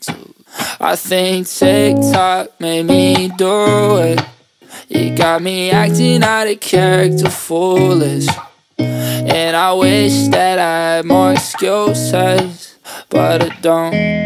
too. I think TikTok made me do it. It got me acting out of character, foolish. And I wish that I had more sets, but I don't.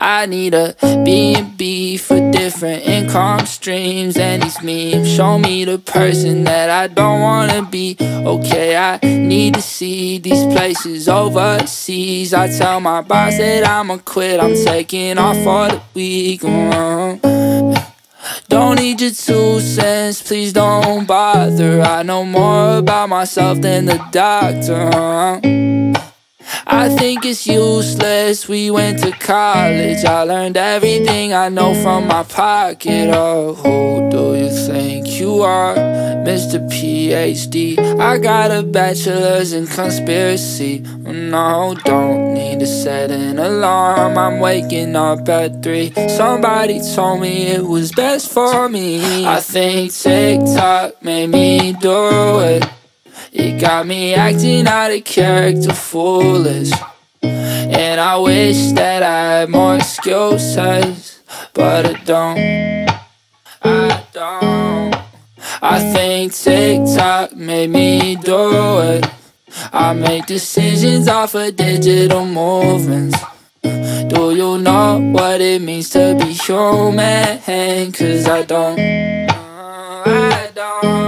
I need a B&B for different income streams And these memes. Show me the person that I don't wanna be. Okay, I need to see these places overseas. I tell my boss that I'ma quit, I'm taking off for the week uh, don't need your two cents, please don't bother. I know more about myself than the doctor I think it's useless. We went to college. I learned everything I know from my pocket. Oh, who do you think you are, Mr. PhD? I got a bachelor's in conspiracy. No, don't need to set an alarm. I'm waking up at three. Somebody told me it was best for me. I think TikTok made me do it. It got me acting out of character, foolish. And I wish that I had more skill sets, but I don't. I don't. I think TikTok made me do it. I make decisions off of digital movements. Do you know what it means to be human? Cause I don't. I don't.